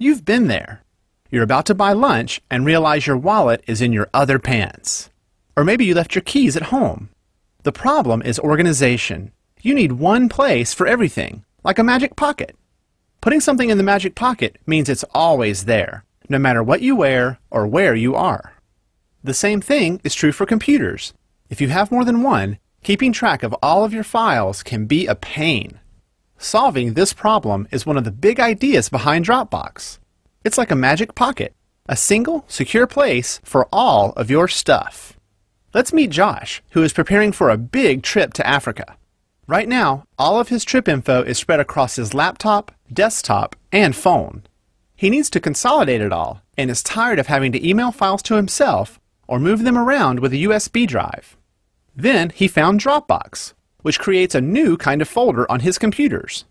You've been there. You're about to buy lunch and realize your wallet is in your other pants. Or maybe you left your keys at home. The problem is organization. You need one place for everything, like a magic pocket. Putting something in the magic pocket means it's always there, no matter what you wear or where you are. The same thing is true for computers. If you have more than one, keeping track of all of your files can be a pain. Solving this problem is one of the big ideas behind Dropbox. It's like a magic pocket, a single, secure place for all of your stuff. Let's meet Josh, who is preparing for a big trip to Africa. Right now, all of his trip info is spread across his laptop, desktop, and phone. He needs to consolidate it all and is tired of having to email files to himself or move them around with a USB drive. Then he found Dropbox, which creates a new kind of folder on his computers.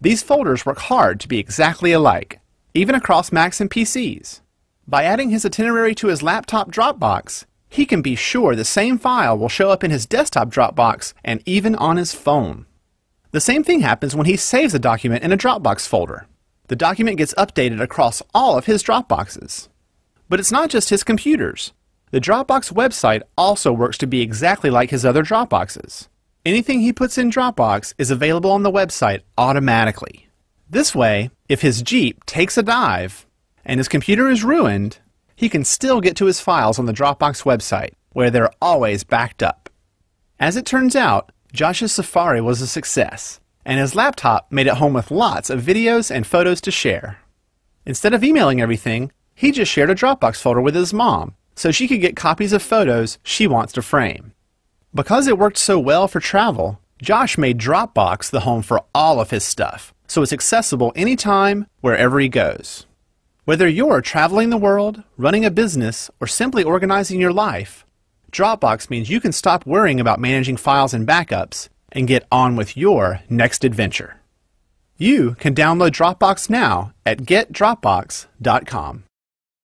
These folders work hard to be exactly alike, even across Macs and PCs. By adding his itinerary to his laptop Dropbox, he can be sure the same file will show up in his desktop Dropbox and even on his phone. The same thing happens when he saves a document in a Dropbox folder. The document gets updated across all of his Dropboxes. But it's not just his computers. The Dropbox website also works to be exactly like his other Dropboxes. Anything he puts in Dropbox is available on the website automatically. This way, if his Jeep takes a dive and his computer is ruined, he can still get to his files on the Dropbox website, where they're always backed up. As it turns out, Josh's Safari was a success, and his laptop made it home with lots of videos and photos to share. Instead of emailing everything, he just shared a Dropbox folder with his mom so she could get copies of photos she wants to frame. Because it worked so well for travel, Josh made Dropbox the home for all of his stuff, so it's accessible anytime, wherever he goes. Whether you're traveling the world, running a business, or simply organizing your life, Dropbox means you can stop worrying about managing files and backups and get on with your next adventure. You can download Dropbox now at getdropbox.com.